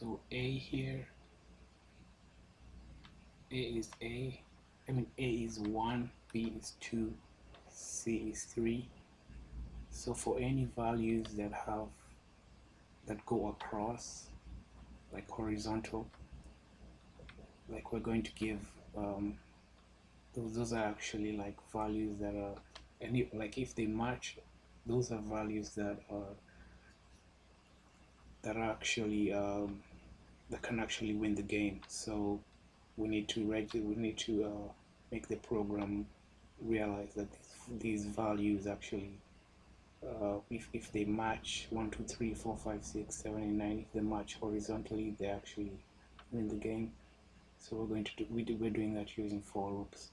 so A here. A is A. I mean A is 1 B is 2 C is 3 so for any values that have that go across like horizontal like we're going to give um, those, those are actually like values that are any like if they match those are values that are that are actually um, that can actually win the game. So we need to we need to uh, make the program realize that these, these values actually uh, if, if they match 1 2 3 4 5 6 7 and 9 if they match horizontally they actually win the game. So we're going to do we do, we're doing that using for loops.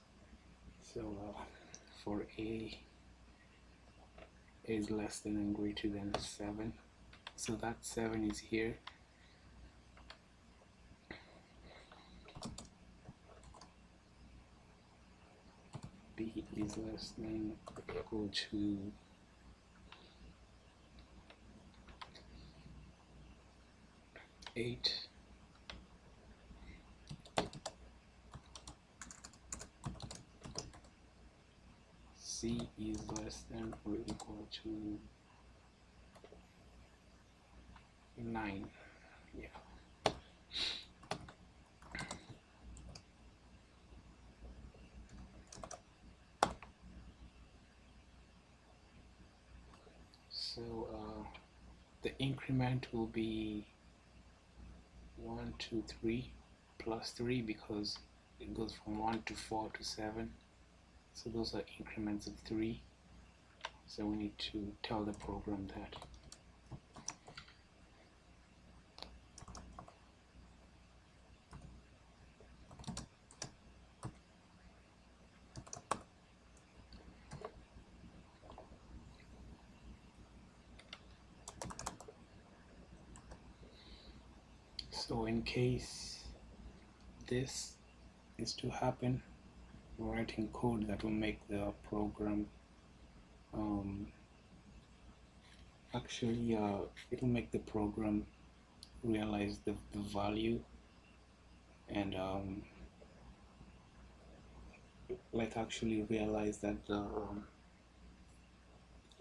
So uh, for a is less than and greater than 7 so that 7 is here b is less than equal to eight. C is less than or equal to 9 yeah so uh, the increment will be 1 2 3 plus 3 because it goes from 1 to 4 to 7 so those are increments of 3 so we need to tell the program that so in case this is to happen we're writing code that will make the program um, actually uh, it will make the program realize the, the value and um, like actually realize that um,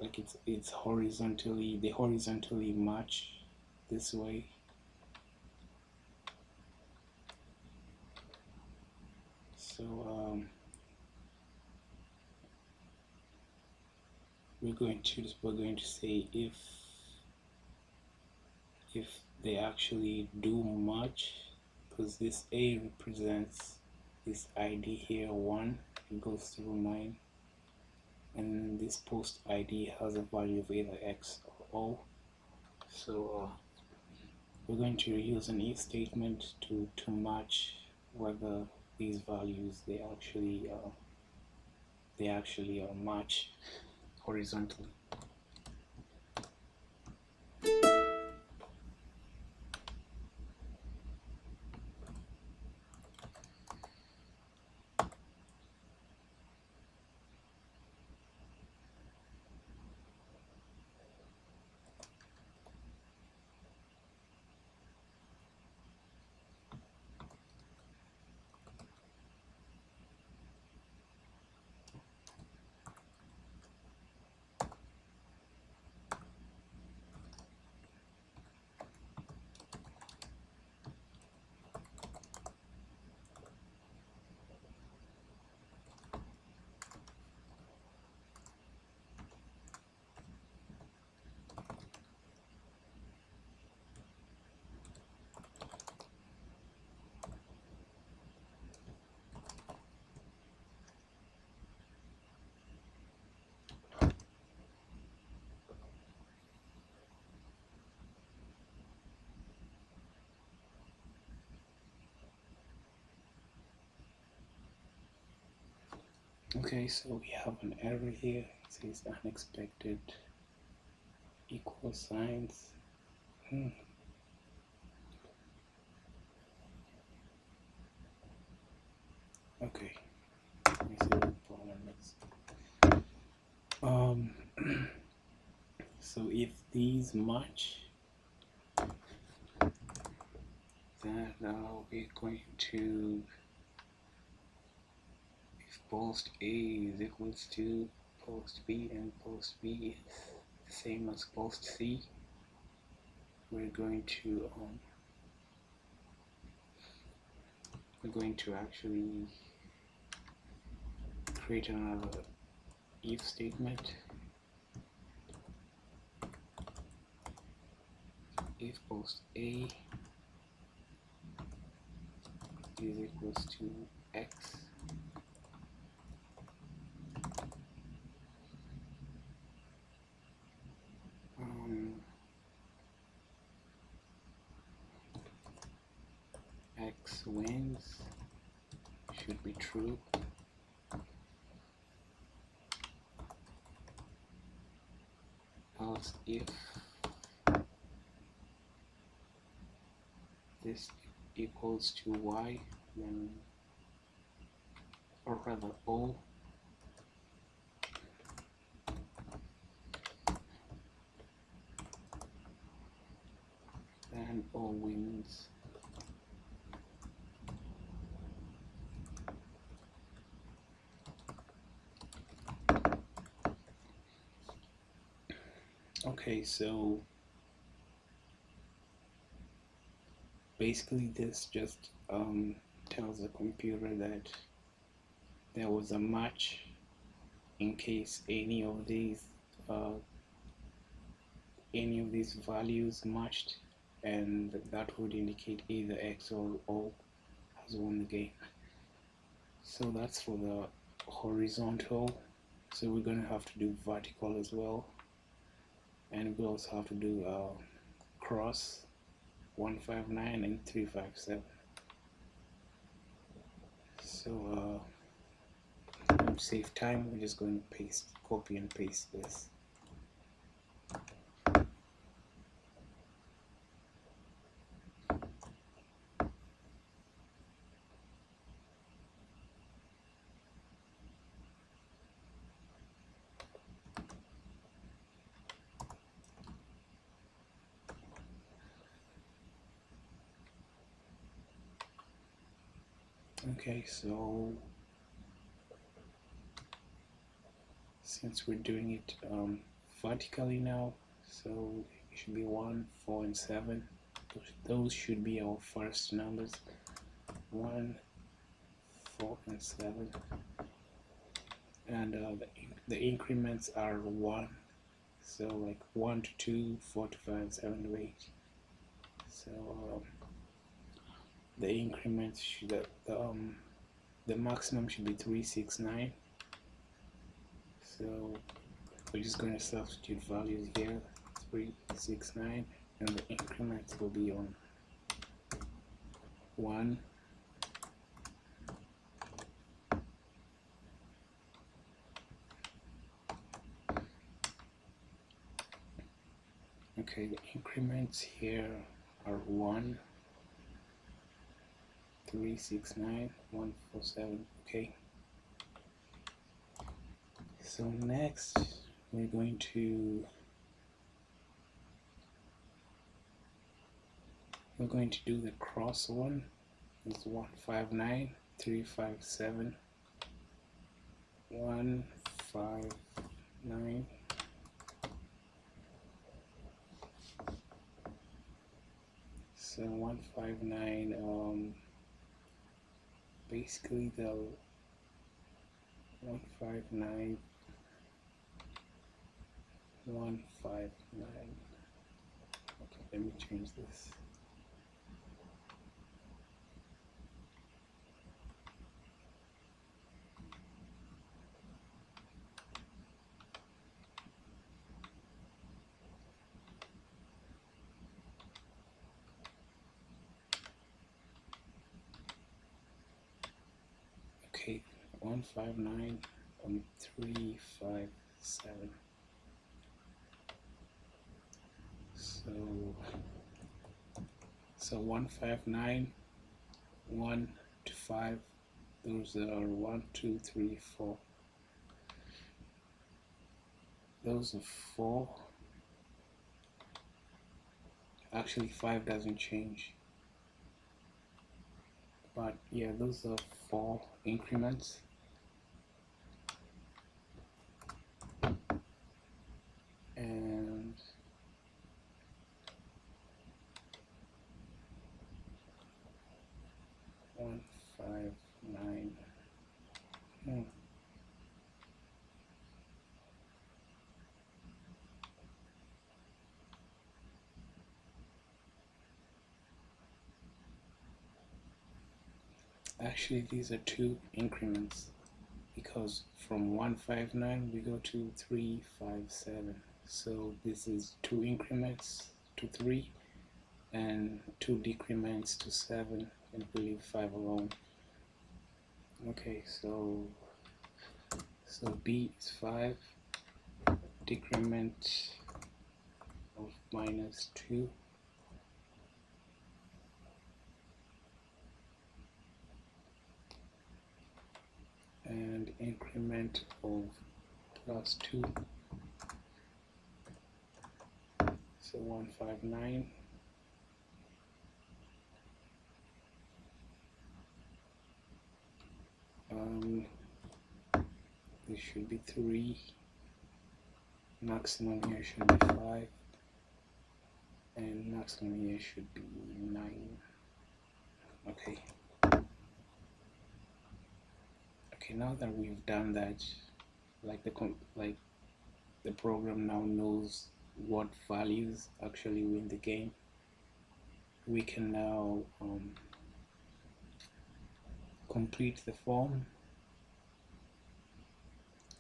like it's it's horizontally they horizontally match this way so um, we're going to we're going to say if if they actually do much because this A represents this ID here one it goes through 9 and this post ID has a value of either X or O. So uh, we're going to use an if statement to to match whether these values they actually uh, they actually uh, match horizontally. Okay, so we have an error here. It says unexpected equal signs. Hmm. Okay, let me see what the problem is. Um, so if these match, then uh, we're going to post A is equals to post B and post B is the same as post C. We're going to um, we're going to actually create another if statement. If post A is equals to X um, X wins should be true. Else if this equals to y then or rather o then o wins okay so basically this just um, tells the computer that there was a match in case any of these uh, any of these values matched and that would indicate either X or O has won the game. So that's for the horizontal. So we're gonna have to do vertical as well and we also have to do uh, cross 159 and 357 so uh, save time. We're just going to paste copy and paste this okay so since we're doing it um, vertically now so it should be 1 4 and 7 those should be our first numbers. 1 4 and 7 and uh, the, the increments are 1 so like 1 to 2 4 to 5 7 to 8 so um, the increment should the um the maximum should be 369 so we're just going to substitute values here 369 and the increment will be on 1 okay the increments here are 1 three six nine one four seven. Okay. So next we're going to we're going to do the cross one. It's one five nine three five seven one five nine. So one five nine um basically the 159 159 okay let me change this okay one five nine um three five seven. So so one five nine one to five. Those are one two three four. Those are four. Actually five doesn't change. But yeah those are four increments and one five nine hmm. Actually these are two increments because from 159 we go to 357 so this is two increments to 3 and two decrements to 7 and we leave 5 alone. Okay so so B is 5 decrement of minus 2 and increment of plus 2 so 159 um, this should be 3 maximum here should be 5 and maximum here should be 9 okay okay now that we've done that like the like the program now knows what values actually win the game we can now um, complete the form.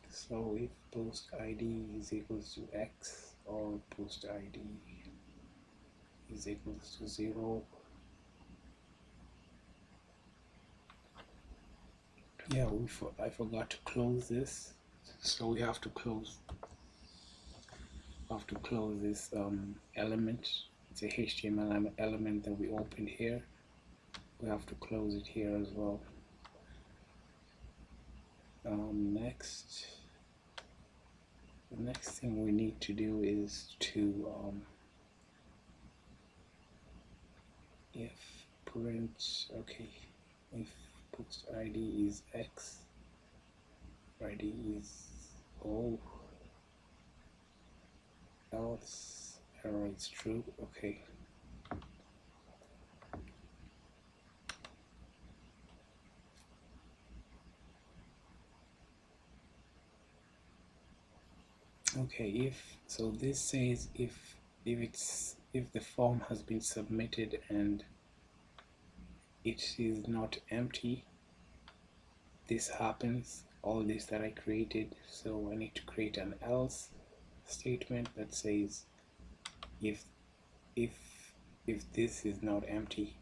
So if post id is equals to x or post id is equals to 0 yeah. we for, I forgot to close this. So we have to close have to close this um, element. It's a HTML element that we opened here. We have to close it here as well. Um, next. The next thing we need to do is to um, if print okay. If post id is x. Id is o. Else error is true. Okay. Okay if so this says if if it's if the form has been submitted and it is not empty this happens all this that I created. So I need to create an else statement that says if if if this is not empty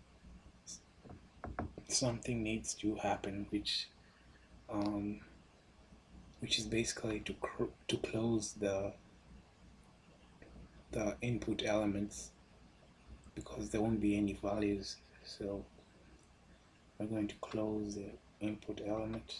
something needs to happen which um, which is basically to to close the the input elements because there won't be any values. So we're going to close the input element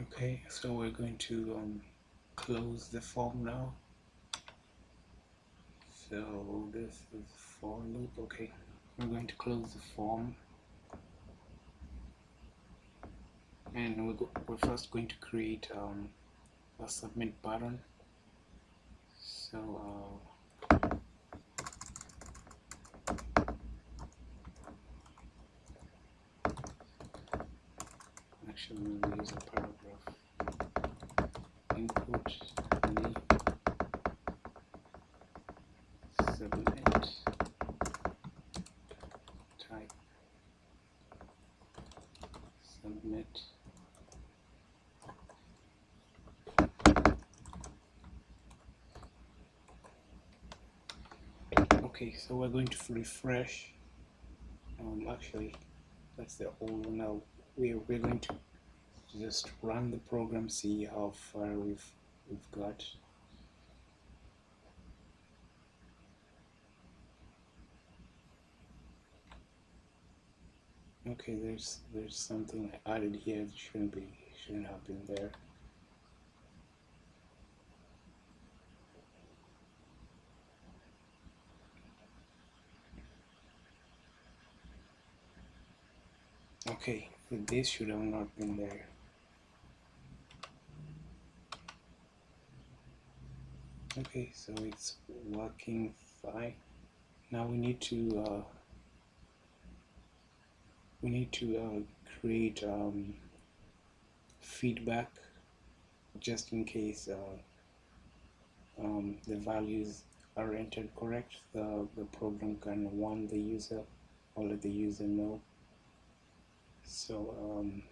okay so we're going to um, close the form now so this is for loop. Okay we're going to close the form. And we're, we're first going to create um, a submit button. So uh, actually we'll use a paragraph input okay so we're going to refresh. Actually that's the old one. Now we're, we're going to just run the program see how far we've we've got. Okay there's there's something I added here that shouldn't be shouldn't have been there. Okay this should have not been there. Okay so it's working fine. Now we need to uh, we need to uh, create um, feedback just in case uh, um, the values are entered correct. The, the program can warn the user or let the user know so um,